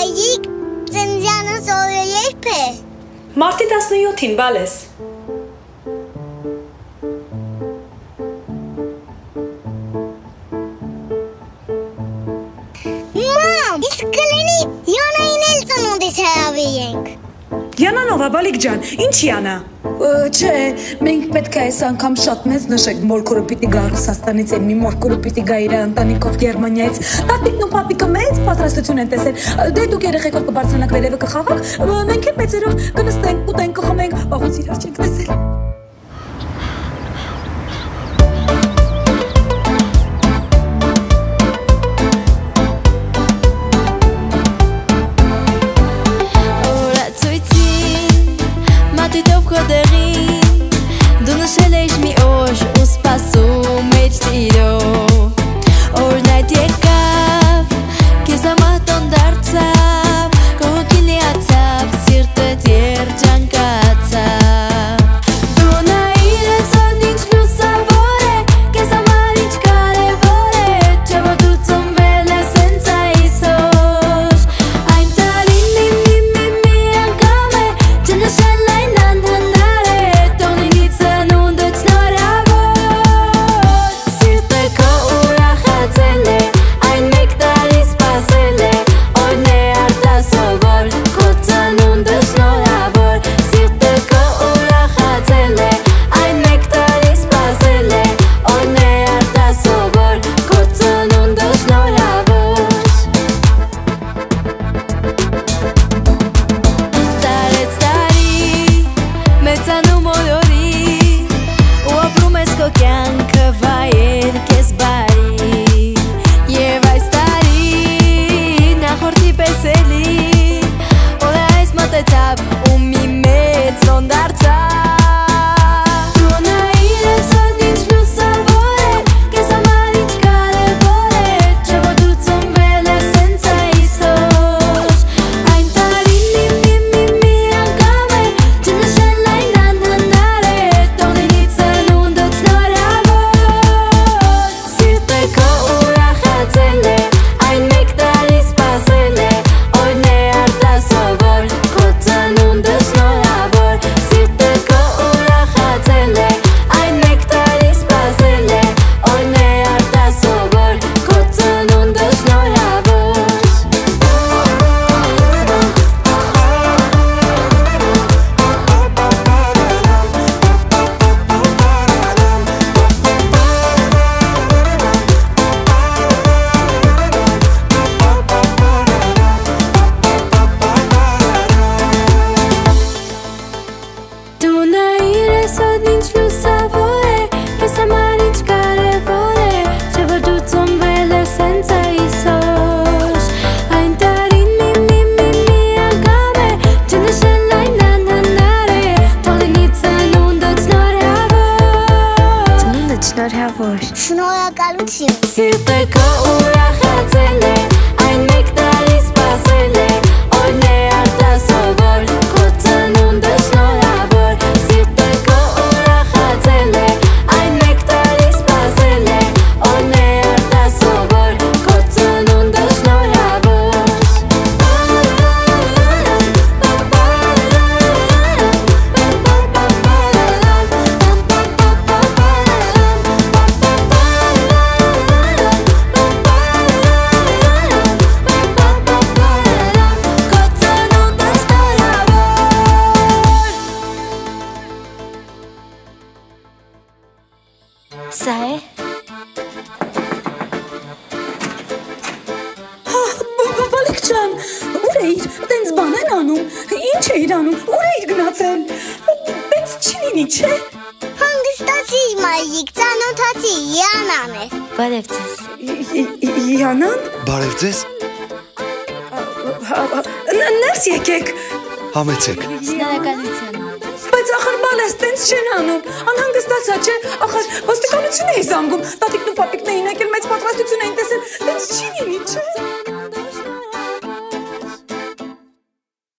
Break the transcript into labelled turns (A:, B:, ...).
A: Մայիկ, ծննդյանս օրը երբ է։
B: Մարտի 17-ին, բալես։ Յանանովա, բալիկ ջան, ինչ Յանա։
C: Չէ, մենք պետք է այս անգամ շատ մեծ նշենք մորքորը պիտի գա Ռուսաստանից, մի մորքորը պիտի գա իր ընտանիքով Գերմանիայից։ Տատիկն ու պապիկը մեծ պատրաստություն են տեսել։ Դե դուք երեխեքով կբարձրանաք վերևը կխաղաք, մենք էլ մեծերով կնստենք, ուտենք, կխմենք, վաղուց իրար չենք տեսել։
D: de rire. Ան ինչ լուսավոր է Քեզ համար ինչ կարևոր է Չէ որ դու ծնվել ես հենց այսօր Այն տարին մի մի մի մի անգամ է Չնշել այն անհնար է Թողնի ծնունդը չնորհավոր Ծնունդը չնորհավոր
A: Շնորհակալություն։
D: Սիրտը քո ուրախացել է
C: ուր էիր։ Տենց բան են անում։ Ինչ էիր անում։ Ուր էիր գնացել։ Տենց չի լինի, չէ։
A: Հանգստացի մայիկ, ծանոթացի Յանան է։
D: Բարև ձեզ
C: Յանան,
E: Բարև ձեզ,
C: ներս եկեք։
E: համեցեք։
D: Շնորհակալություն
C: Բայց ախր բալես տենց չեն անում։ Անհանգստացա, չէ։ Ախր ոստիկանություն էի զանգում։ Տատիկն ու պապիկն էին եկել մեծ պատրաստություն էին տեսել։ Տենց չի լինի, չէ։